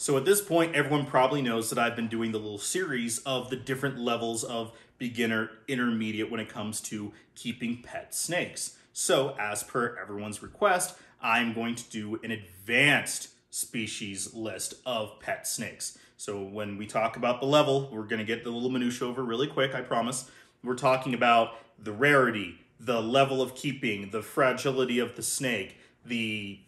So at this point, everyone probably knows that I've been doing the little series of the different levels of beginner, intermediate when it comes to keeping pet snakes. So as per everyone's request, I'm going to do an advanced species list of pet snakes. So when we talk about the level, we're going to get the little minutia over really quick, I promise. We're talking about the rarity, the level of keeping, the fragility of the snake, the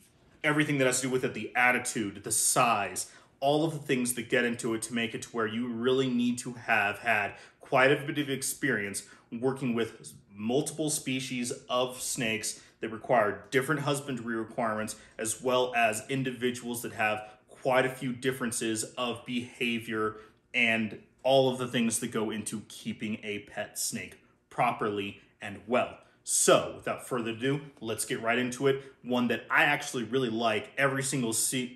everything that has to do with it, the attitude, the size, all of the things that get into it to make it to where you really need to have had quite a bit of experience working with multiple species of snakes that require different husbandry requirements as well as individuals that have quite a few differences of behavior and all of the things that go into keeping a pet snake properly and well. So, without further ado, let's get right into it. One that I actually really like every single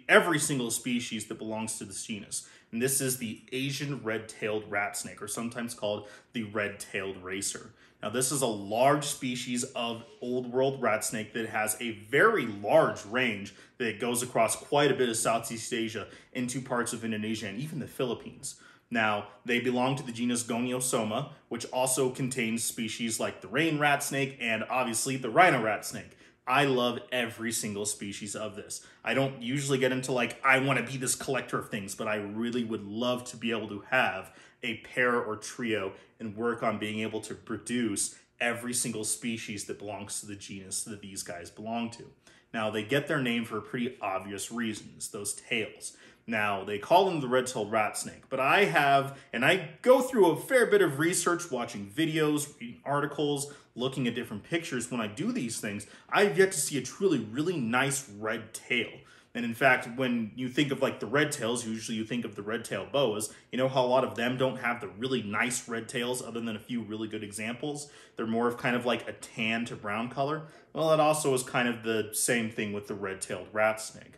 every single species that belongs to this genus. And this is the Asian red-tailed rat snake, or sometimes called the red-tailed racer. Now, this is a large species of old world rat snake that has a very large range that goes across quite a bit of Southeast Asia into parts of Indonesia and even the Philippines. Now, they belong to the genus Gonyosoma, which also contains species like the rain rat snake and obviously the rhino rat snake. I love every single species of this. I don't usually get into like, I want to be this collector of things, but I really would love to be able to have a pair or trio and work on being able to produce every single species that belongs to the genus that these guys belong to. Now, they get their name for pretty obvious reasons, those tails. Now, they call them the red-tailed rat snake, but I have, and I go through a fair bit of research, watching videos, reading articles, looking at different pictures. When I do these things, I've yet to see a truly, really nice red tail. And in fact, when you think of like the red tails, usually you think of the red tail boas. You know how a lot of them don't have the really nice red tails other than a few really good examples? They're more of kind of like a tan to brown color. Well, that also is kind of the same thing with the red-tailed rat snake.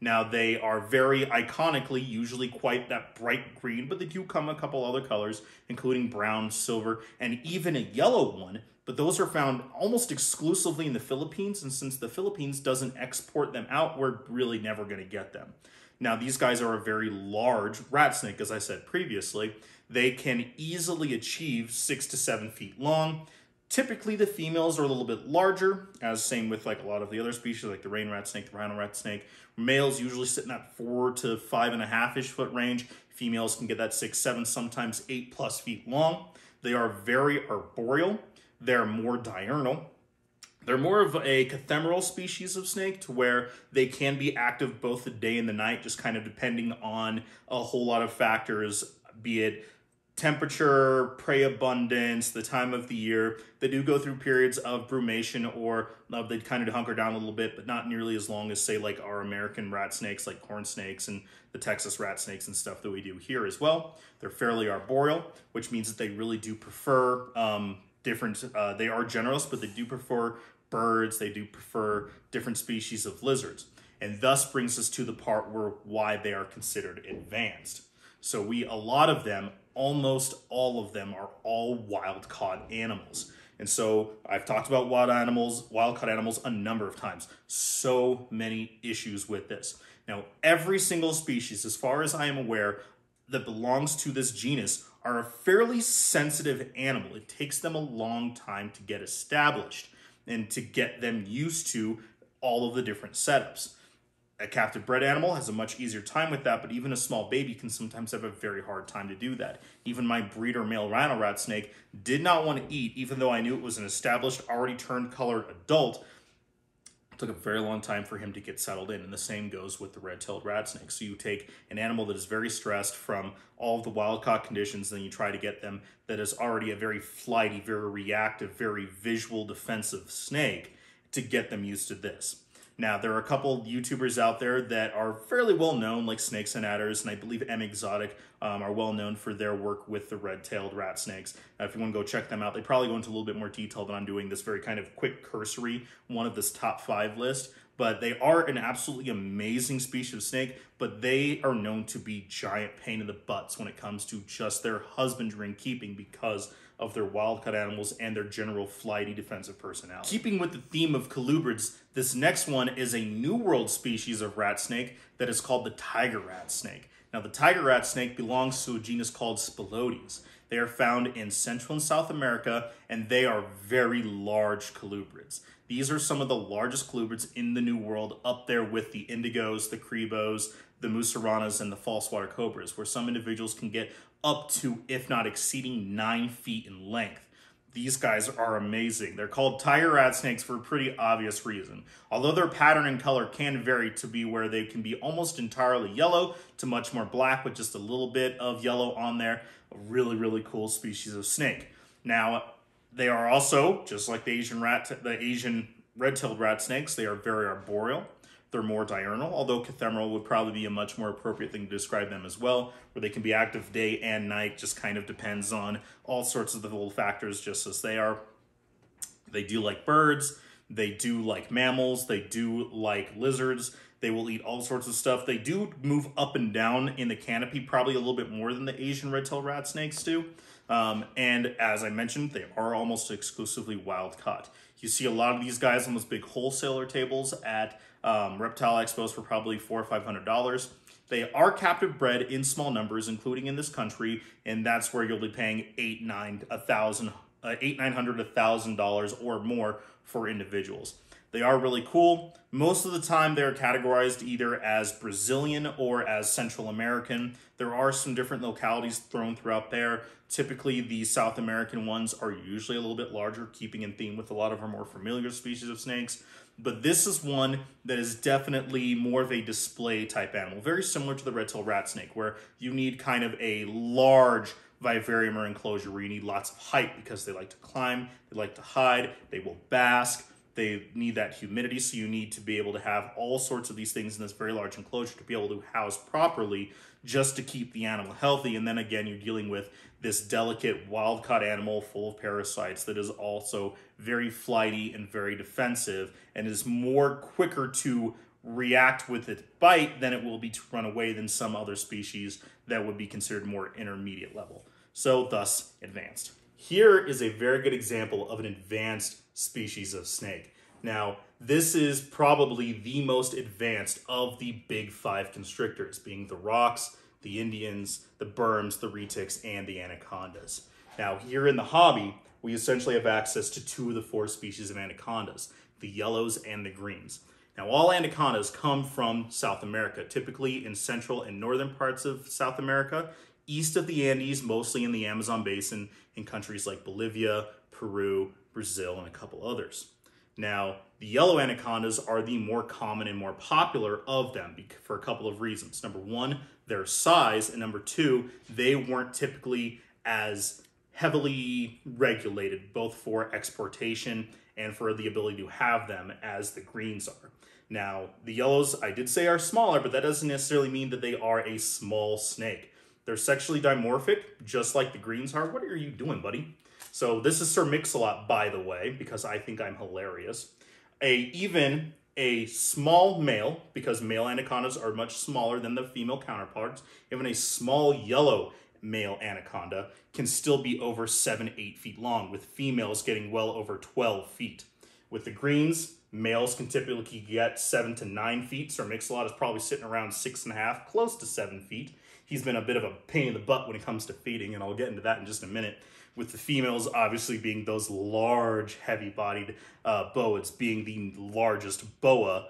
Now, they are very iconically, usually quite that bright green, but they do come a couple other colors, including brown, silver, and even a yellow one. But those are found almost exclusively in the Philippines, and since the Philippines doesn't export them out, we're really never going to get them. Now, these guys are a very large rat snake, as I said previously. They can easily achieve six to seven feet long. Typically, the females are a little bit larger, as same with like a lot of the other species, like the rain rat snake, the rhino rat snake. Males usually sit in that four to five and a half ish foot range. Females can get that six, seven, sometimes eight plus feet long. They are very arboreal. They're more diurnal. They're more of a cathemeral species of snake to where they can be active both the day and the night, just kind of depending on a whole lot of factors, be it temperature, prey abundance, the time of the year. They do go through periods of brumation or uh, they kind of hunker down a little bit, but not nearly as long as say like our American rat snakes, like corn snakes and the Texas rat snakes and stuff that we do here as well. They're fairly arboreal, which means that they really do prefer um, different, uh, they are generalists, but they do prefer birds. They do prefer different species of lizards. And thus brings us to the part where why they are considered advanced. So we, a lot of them almost all of them are all wild caught animals. And so I've talked about wild animals, wild caught animals a number of times. So many issues with this. Now, every single species, as far as I am aware, that belongs to this genus are a fairly sensitive animal. It takes them a long time to get established and to get them used to all of the different setups. A captive bred animal has a much easier time with that, but even a small baby can sometimes have a very hard time to do that. Even my breeder male rhino rat snake did not want to eat, even though I knew it was an established, already turned colored adult. It took a very long time for him to get settled in, and the same goes with the red-tailed rat snake. So you take an animal that is very stressed from all of the wild-caught conditions, and then you try to get them that is already a very flighty, very reactive, very visual defensive snake to get them used to this. Now, there are a couple YouTubers out there that are fairly well known, like Snakes and Adders, and I believe M Exotic um, are well known for their work with the red-tailed rat snakes. Uh, if you want to go check them out, they probably go into a little bit more detail than I'm doing this very kind of quick cursory one of this top five list. but they are an absolutely amazing species of snake, but they are known to be giant pain in the butts when it comes to just their husbandry and keeping because of their wildcat animals and their general flighty defensive personality. Keeping with the theme of colubrids, this next one is a New World species of rat snake that is called the tiger rat snake. Now, the tiger rat snake belongs to a genus called Spilotes. They are found in Central and South America, and they are very large colubrids. These are some of the largest colubrids in the New World, up there with the indigos, the cribos, the mussuranas, and the false water cobras, where some individuals can get up to, if not exceeding, nine feet in length. These guys are amazing. They're called tiger rat snakes for a pretty obvious reason. Although their pattern and color can vary to be where they can be almost entirely yellow to much more black with just a little bit of yellow on there. A really, really cool species of snake. Now, they are also, just like the Asian rat, the Asian red-tailed rat snakes, they are very arboreal. They're more diurnal, although cathemeral would probably be a much more appropriate thing to describe them as well, where they can be active day and night, just kind of depends on all sorts of the little factors, just as they are. They do like birds, they do like mammals, they do like lizards, they will eat all sorts of stuff. They do move up and down in the canopy, probably a little bit more than the Asian red-tailed rat snakes do. Um, and as I mentioned, they are almost exclusively wild caught. You see a lot of these guys on those big wholesaler tables at um, reptile expos for probably four or five hundred dollars. They are captive bred in small numbers, including in this country, and that's where you'll be paying eight, nine, a thousand, uh, eight, nine hundred, a thousand dollars or more for individuals. They are really cool. Most of the time, they're categorized either as Brazilian or as Central American. There are some different localities thrown throughout there. Typically, the South American ones are usually a little bit larger, keeping in theme with a lot of our more familiar species of snakes. But this is one that is definitely more of a display type animal, very similar to the red-tailed rat snake, where you need kind of a large vivarium or enclosure where you need lots of height because they like to climb, they like to hide, they will bask, they need that humidity, so you need to be able to have all sorts of these things in this very large enclosure to be able to house properly just to keep the animal healthy. And then again, you're dealing with this delicate wild caught animal full of parasites that is also very flighty and very defensive and is more quicker to react with its bite than it will be to run away than some other species that would be considered more intermediate level. So thus advanced. Here is a very good example of an advanced species of snake. Now, this is probably the most advanced of the big five constrictors, being the rocks, the Indians, the berms, the retics, and the anacondas. Now, here in the hobby, we essentially have access to two of the four species of anacondas, the yellows and the greens. Now, all anacondas come from South America, typically in central and northern parts of South America, east of the Andes, mostly in the Amazon basin, in countries like Bolivia, Peru, Brazil, and a couple others. Now, the yellow anacondas are the more common and more popular of them for a couple of reasons. Number one, their size, and number two, they weren't typically as heavily regulated, both for exportation and for the ability to have them as the greens are. Now, the yellows, I did say are smaller, but that doesn't necessarily mean that they are a small snake. They're sexually dimorphic, just like the greens are. What are you doing, buddy? So this is Sir Mix-a-Lot, by the way, because I think I'm hilarious. A even a small male, because male anacondas are much smaller than the female counterparts, even a small yellow male anaconda can still be over seven, eight feet long, with females getting well over 12 feet. With the greens, males can typically get seven to nine feet. Sir Mix-a-Lot is probably sitting around six and a half, close to seven feet. He's been a bit of a pain in the butt when it comes to feeding, and I'll get into that in just a minute with the females obviously being those large, heavy-bodied uh, boas, being the largest boa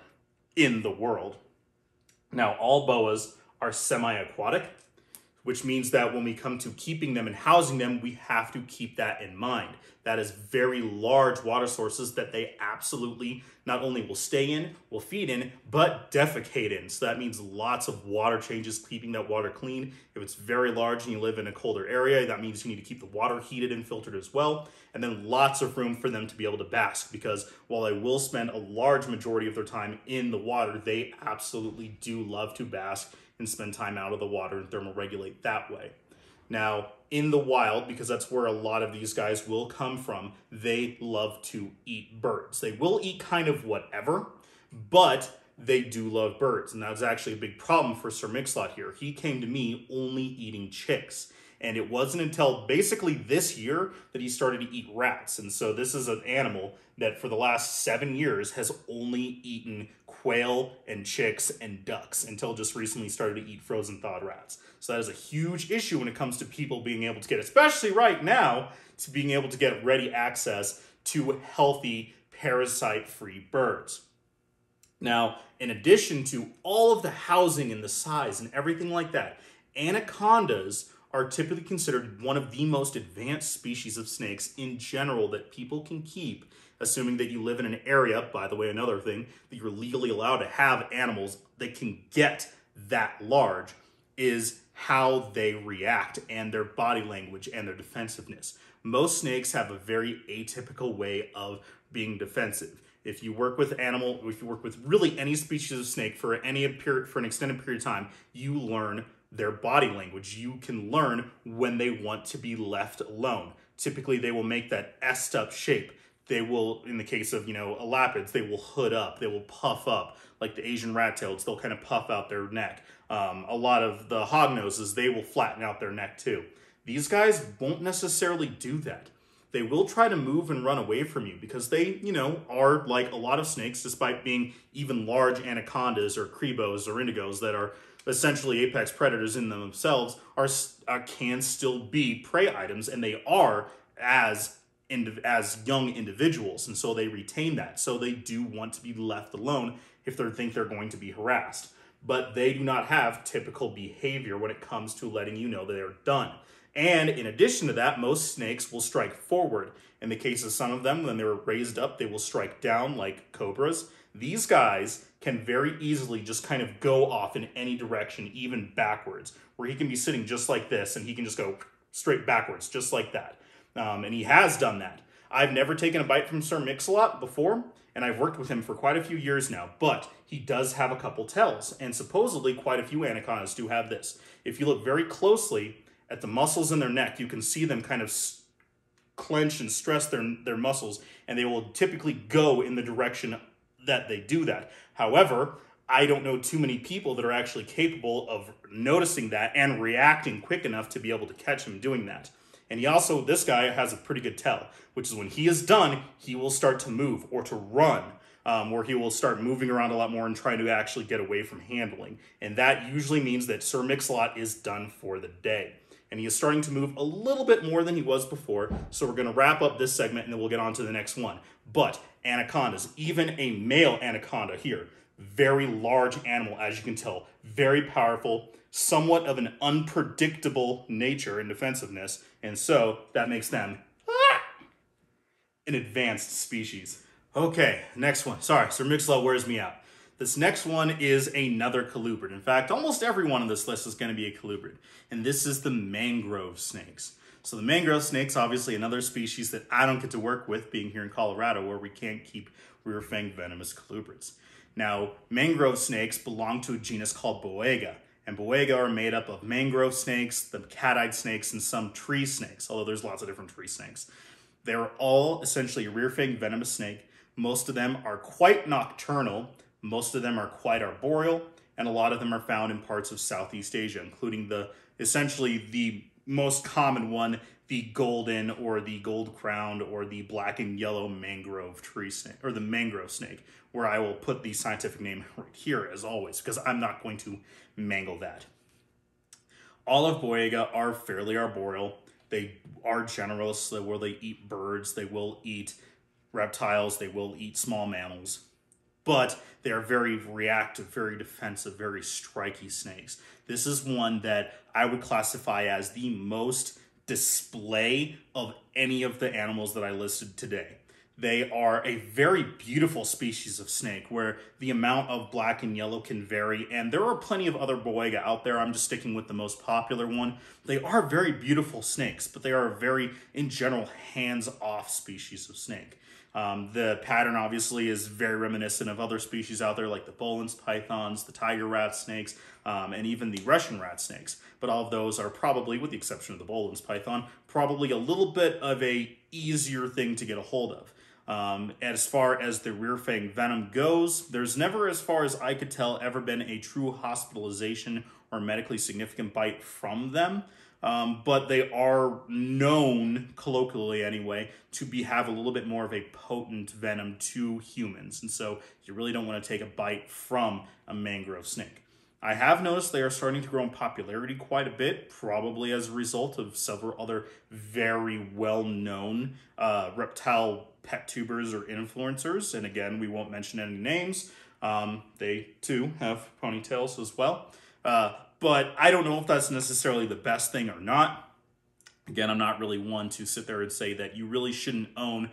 in the world. Now, all boas are semi-aquatic, which means that when we come to keeping them and housing them, we have to keep that in mind. That is very large water sources that they absolutely not only will stay in, will feed in, but defecate in. So that means lots of water changes, keeping that water clean. If it's very large and you live in a colder area, that means you need to keep the water heated and filtered as well. And then lots of room for them to be able to bask because while they will spend a large majority of their time in the water, they absolutely do love to bask and spend time out of the water and thermoregulate that way. Now, in the wild, because that's where a lot of these guys will come from, they love to eat birds. They will eat kind of whatever, but they do love birds, and that's actually a big problem for Sir Mix-a-Lot here. He came to me only eating chicks. And it wasn't until basically this year that he started to eat rats. And so this is an animal that for the last seven years has only eaten quail and chicks and ducks until just recently started to eat frozen thawed rats. So that is a huge issue when it comes to people being able to get, especially right now, to being able to get ready access to healthy parasite-free birds. Now, in addition to all of the housing and the size and everything like that, anacondas are typically considered one of the most advanced species of snakes in general that people can keep, assuming that you live in an area, by the way, another thing, that you're legally allowed to have animals that can get that large is how they react and their body language and their defensiveness. Most snakes have a very atypical way of being defensive. If you work with animal, if you work with really any species of snake for any period, for an extended period of time, you learn their body language. You can learn when they want to be left alone. Typically, they will make that s up shape. They will, in the case of, you know, elapids, they will hood up. They will puff up. Like the Asian rat-tailed, they'll kind of puff out their neck. Um, a lot of the hog noses, they will flatten out their neck too. These guys won't necessarily do that. They will try to move and run away from you because they, you know, are like a lot of snakes, despite being even large anacondas or cribos or indigos that are essentially apex predators in themselves, are uh, can still be prey items, and they are as as young individuals, and so they retain that. So they do want to be left alone if they think they're going to be harassed. But they do not have typical behavior when it comes to letting you know that they're done. And in addition to that, most snakes will strike forward. In the case of some of them, when they're raised up, they will strike down like cobras. These guys can very easily just kind of go off in any direction, even backwards, where he can be sitting just like this and he can just go straight backwards, just like that. Um, and he has done that. I've never taken a bite from Sir Mix-a-Lot before, and I've worked with him for quite a few years now, but he does have a couple tells, and supposedly quite a few anacondas do have this. If you look very closely, at the muscles in their neck, you can see them kind of clench and stress their, their muscles, and they will typically go in the direction that they do that. However, I don't know too many people that are actually capable of noticing that and reacting quick enough to be able to catch him doing that. And he also, this guy has a pretty good tell, which is when he is done, he will start to move or to run, um, where he will start moving around a lot more and trying to actually get away from handling. And that usually means that Sir Mix-a-Lot is done for the day and he is starting to move a little bit more than he was before. So we're going to wrap up this segment and then we'll get on to the next one. But anacondas, even a male anaconda here, very large animal, as you can tell, very powerful, somewhat of an unpredictable nature and defensiveness. And so that makes them ah, an advanced species. Okay, next one. Sorry, Sir Mix-a-Lot wears me out. This next one is another colubrid. In fact, almost every one on this list is going to be a colubrid. And this is the mangrove snakes. So the mangrove snake's obviously another species that I don't get to work with being here in Colorado where we can't keep rear-fanged venomous colubrids. Now, mangrove snakes belong to a genus called Boiga. And Boiga are made up of mangrove snakes, the cat-eyed snakes, and some tree snakes, although there's lots of different tree snakes. They're all essentially a rear-fanged venomous snake. Most of them are quite nocturnal, most of them are quite arboreal, and a lot of them are found in parts of Southeast Asia, including the essentially the most common one, the golden or the gold crowned or the black and yellow mangrove tree snake or the mangrove snake, where I will put the scientific name right here as always, because I'm not going to mangle that. All of Boiga are fairly arboreal. They are generous, where they eat birds, they will eat reptiles, they will eat small mammals but they are very reactive, very defensive, very striky snakes. This is one that I would classify as the most display of any of the animals that I listed today. They are a very beautiful species of snake where the amount of black and yellow can vary. And there are plenty of other Boiga out there. I'm just sticking with the most popular one. They are very beautiful snakes, but they are a very, in general, hands-off species of snake. Um, the pattern obviously is very reminiscent of other species out there like the Boelen's pythons, the tiger rat snakes, um, and even the Russian rat snakes. But all of those are probably, with the exception of the Boelen's python, probably a little bit of a easier thing to get a hold of. Um, as far as the rear fang venom goes, there's never, as far as I could tell, ever been a true hospitalization or medically significant bite from them. Um, but they are known, colloquially anyway, to be have a little bit more of a potent venom to humans. And so you really don't want to take a bite from a mangrove snake. I have noticed they are starting to grow in popularity quite a bit, probably as a result of several other very well known uh, reptile pet tubers or influencers. And again, we won't mention any names. Um, they too have ponytails as well. Uh, but I don't know if that's necessarily the best thing or not. Again, I'm not really one to sit there and say that you really shouldn't own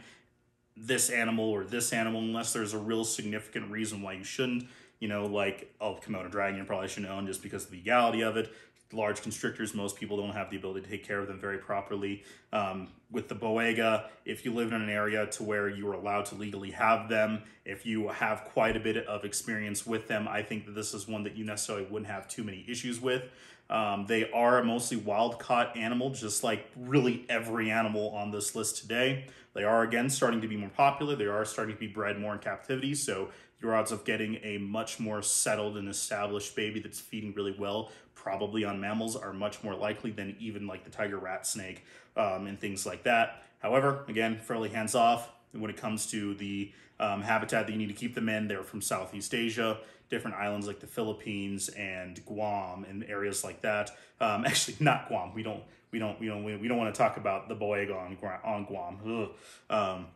this animal or this animal unless there's a real significant reason why you shouldn't you know, like oh, a Komodo dragon, you probably shouldn't own just because of the legality of it. Large constrictors, most people don't have the ability to take care of them very properly. Um, with the Boiga, if you live in an area to where you are allowed to legally have them, if you have quite a bit of experience with them, I think that this is one that you necessarily wouldn't have too many issues with. Um, they are mostly wild caught animal, just like really every animal on this list today. They are again starting to be more popular. They are starting to be bred more in captivity, so your odds of getting a much more settled and established baby that's feeding really well, probably on mammals, are much more likely than even like the tiger rat snake um, and things like that. However, again, fairly hands off when it comes to the um, habitat that you need to keep them in. They're from Southeast Asia, different islands like the Philippines and Guam and areas like that. Um, actually, not Guam. We don't. We don't. We don't. We don't want to talk about the Boiga on, on Guam. Um,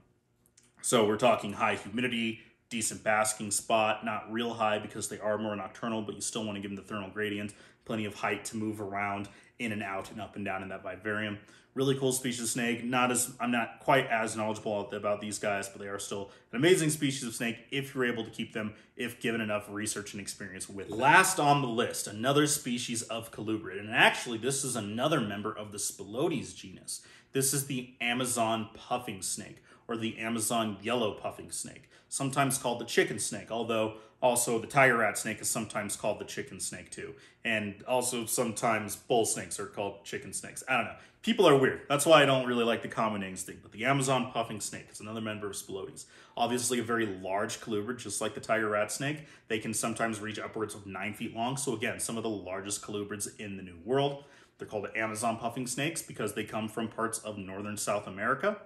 so we're talking high humidity, decent basking spot, not real high because they are more nocturnal, but you still want to give them the thermal gradient, plenty of height to move around in and out and up and down in that vivarium. Really cool species of snake. Not as I'm not quite as knowledgeable about these guys, but they are still an amazing species of snake if you're able to keep them, if given enough research and experience with them. Last on the list, another species of colubrid, and actually this is another member of the Spilotes genus. This is the Amazon puffing snake or the Amazon yellow puffing snake sometimes called the chicken snake, although also the tiger rat snake is sometimes called the chicken snake too. And also sometimes bull snakes are called chicken snakes. I don't know. People are weird. That's why I don't really like the common names thing. But the Amazon puffing snake is another member of Spilotes. Obviously a very large colubrid, just like the tiger rat snake. They can sometimes reach upwards of nine feet long. So again, some of the largest colubrids in the New World. They're called Amazon puffing snakes because they come from parts of northern South America.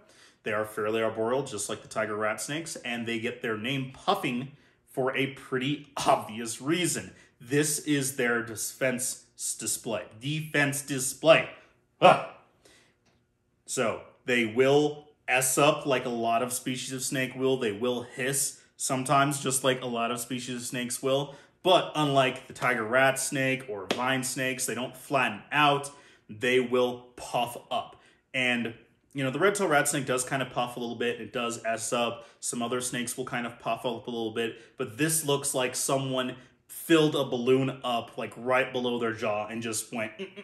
They are fairly arboreal, just like the tiger rat snakes, and they get their name puffing for a pretty obvious reason. This is their defense display. Defense display. Ah. So they will S up like a lot of species of snake will. They will hiss sometimes, just like a lot of species of snakes will. But unlike the tiger rat snake or vine snakes, they don't flatten out. They will puff up. And you know, the red tail rat snake does kind of puff a little bit. It does S up. Some other snakes will kind of puff up a little bit. But this looks like someone filled a balloon up like right below their jaw and just went mm, mm,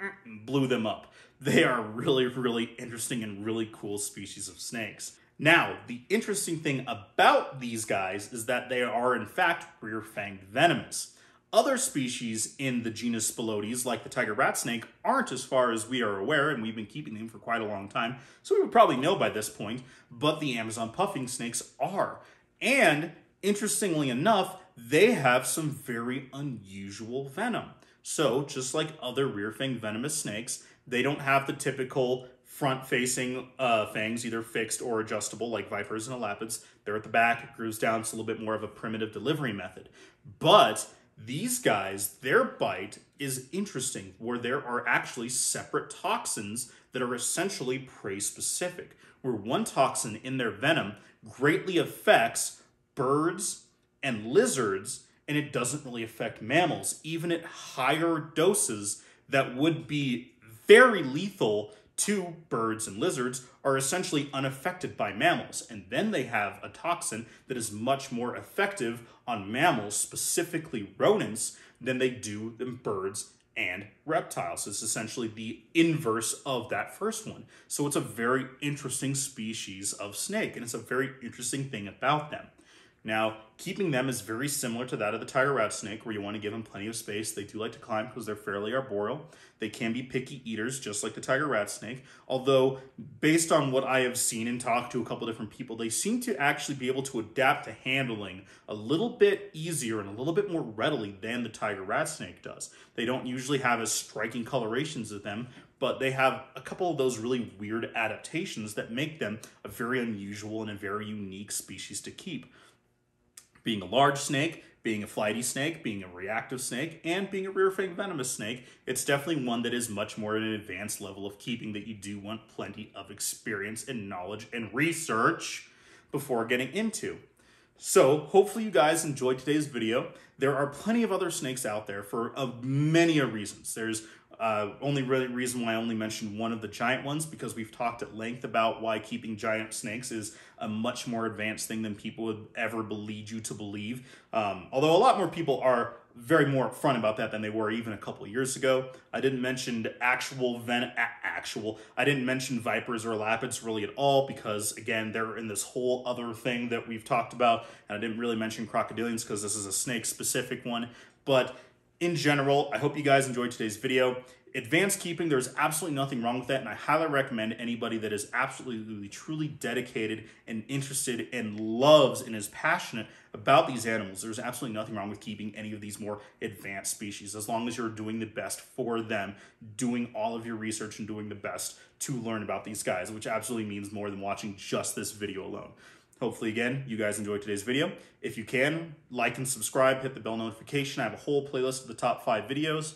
mm, and blew them up. They are really, really interesting and really cool species of snakes. Now, the interesting thing about these guys is that they are in fact rear-fanged venomous. Other species in the genus Spilotes, like the tiger rat snake, aren't as far as we are aware, and we've been keeping them for quite a long time, so we would probably know by this point, but the Amazon puffing snakes are. And interestingly enough, they have some very unusual venom. So, just like other rear fang venomous snakes, they don't have the typical front facing uh, fangs, either fixed or adjustable, like vipers and elapids. They're at the back, it grooves down, it's a little bit more of a primitive delivery method. But these guys, their bite is interesting, where there are actually separate toxins that are essentially prey specific, where one toxin in their venom greatly affects birds and lizards, and it doesn't really affect mammals, even at higher doses that would be very lethal to birds and lizards are essentially unaffected by mammals. And then they have a toxin that is much more effective on mammals, specifically rodents, than they do in birds and reptiles. It's essentially the inverse of that first one. So it's a very interesting species of snake, and it's a very interesting thing about them. Now, keeping them is very similar to that of the tiger rat snake, where you want to give them plenty of space. They do like to climb because they're fairly arboreal. They can be picky eaters, just like the tiger rat snake. Although, based on what I have seen and talked to a couple different people, they seem to actually be able to adapt to handling a little bit easier and a little bit more readily than the tiger rat snake does. They don't usually have as striking colorations of them, but they have a couple of those really weird adaptations that make them a very unusual and a very unique species to keep being a large snake, being a flighty snake, being a reactive snake, and being a rear fang venomous snake, it's definitely one that is much more at an advanced level of keeping that you do want plenty of experience and knowledge and research before getting into. So hopefully you guys enjoyed today's video. There are plenty of other snakes out there for uh, many reasons. There's uh, only really reason why I only mentioned one of the giant ones because we've talked at length about why keeping giant snakes is a much more advanced thing than people would ever lead you to believe. Um, although a lot more people are very more upfront about that than they were even a couple years ago. I didn't mention actual ven actual. I didn't mention vipers or elapids really at all because again they're in this whole other thing that we've talked about, and I didn't really mention crocodilians because this is a snake specific one. But in general, I hope you guys enjoyed today's video. Advanced keeping, there's absolutely nothing wrong with that, and I highly recommend anybody that is absolutely, truly dedicated and interested and loves and is passionate about these animals. There's absolutely nothing wrong with keeping any of these more advanced species, as long as you're doing the best for them, doing all of your research and doing the best to learn about these guys, which absolutely means more than watching just this video alone. Hopefully, again, you guys enjoyed today's video. If you can, like and subscribe, hit the bell notification. I have a whole playlist of the top five videos.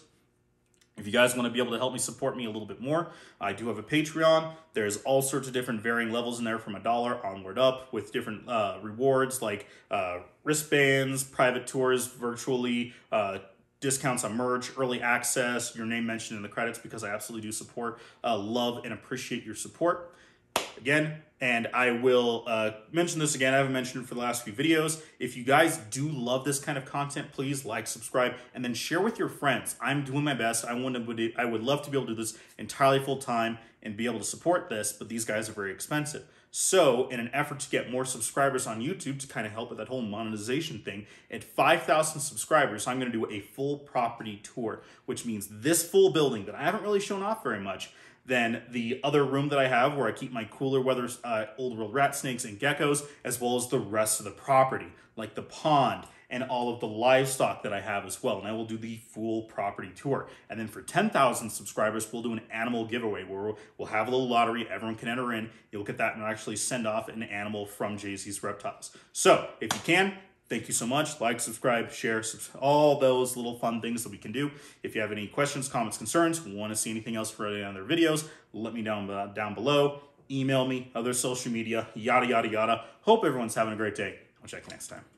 If you guys want to be able to help me support me a little bit more, I do have a Patreon. There's all sorts of different varying levels in there from a dollar onward up with different uh, rewards like uh, wristbands, private tours virtually, uh, discounts on merch, early access, your name mentioned in the credits because I absolutely do support, uh, love, and appreciate your support again. And I will uh, mention this again. I haven't mentioned it for the last few videos. If you guys do love this kind of content, please like, subscribe, and then share with your friends. I'm doing my best. I want to, I would love to be able to do this entirely full time and be able to support this, but these guys are very expensive. So, in an effort to get more subscribers on YouTube to kind of help with that whole monetization thing, at 5,000 subscribers, I'm going to do a full property tour, which means this full building that I haven't really shown off very much than the other room that I have where I keep my cooler weather uh, old world rat snakes and geckos, as well as the rest of the property, like the pond and all of the livestock that I have as well. And I will do the full property tour. And then for 10,000 subscribers, we'll do an animal giveaway where we'll have a little lottery. Everyone can enter in. You'll get that and actually send off an animal from Jz's Reptiles. So if you can, Thank you so much. Like, subscribe, share, all those little fun things that we can do. If you have any questions, comments, concerns, want to see anything else for any other videos, let me down, uh, down below. Email me, other social media, yada, yada, yada. Hope everyone's having a great day. I'll check you next time.